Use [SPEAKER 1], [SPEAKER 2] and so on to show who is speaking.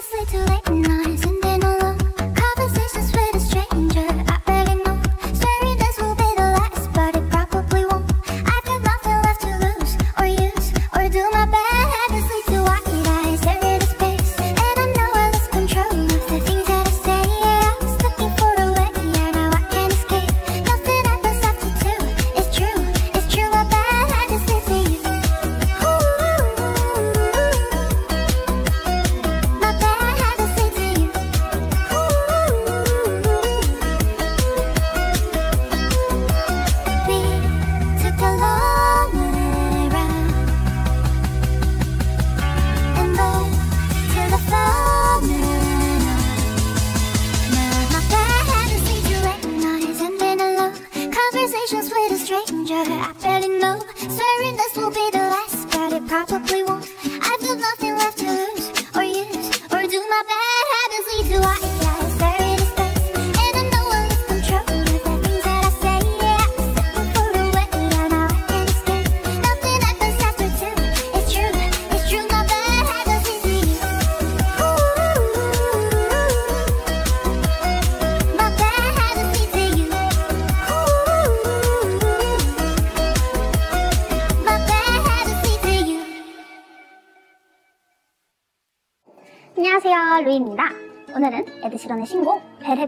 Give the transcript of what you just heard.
[SPEAKER 1] to sleep too late at night. Fearing this will be the last, but it probably won't. I've got nothing left to lose.
[SPEAKER 2] 안녕하세요 루이입니다. 오늘은 에드시런의 신곡 벨헤비